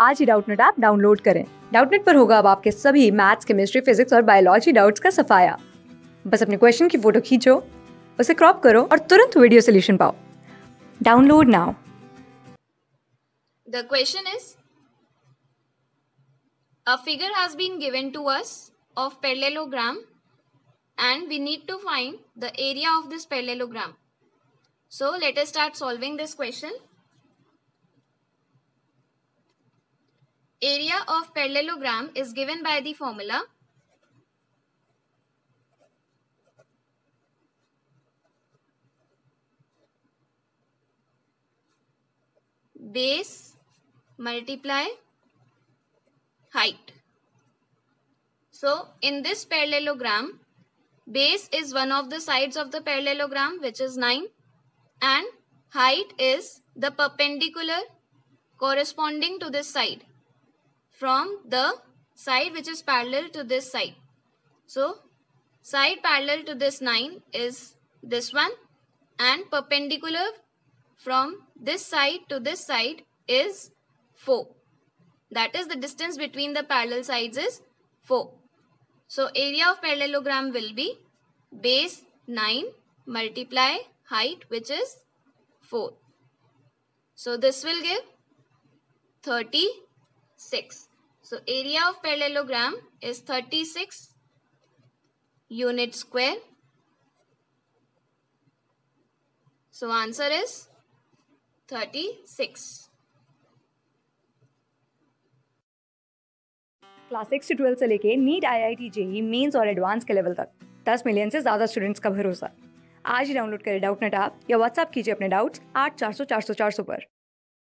आज ही Doubtnut app download करें डाउटनेट पर होगा अब आपके सभी मैथ्स केमिस्ट्री फिजिक्स और बायोलॉजी डाउट्स का सफाया बस अपने क्वेश्चन की फ़ोटो खींचो उसे क्रॉप करो और तुरंत वीडियो सोल्यूशन पाओ download now The question is A figure has been given to us of parallelogram and we need to find the area of this parallelogram. So let us start solving this question. Area of parallelogram is given by the formula base multiply height. So in this parallelogram, base is one of the sides of the parallelogram which is 9 and height is the perpendicular corresponding to this side from the side which is parallel to this side. So side parallel to this 9 is this one and perpendicular from this side to this side is 4. That is the distance between the parallel sides is 4. So area of parallelogram will be base 9 multiply height which is 4. So this will give 36. So, area of parallelogram is 36 unit square. So, answer is 36. Class six से twelfth से लेके NEET I I T JEE mains और advance के level तक, दस million से ज़्यादा students का भरोसा आज ही डाउनलोड करें डाउट नेट ऐप या व्हाट्सअप कीजिए अपने डाउट्स आठ चार सौ चार सौ चार सौ पर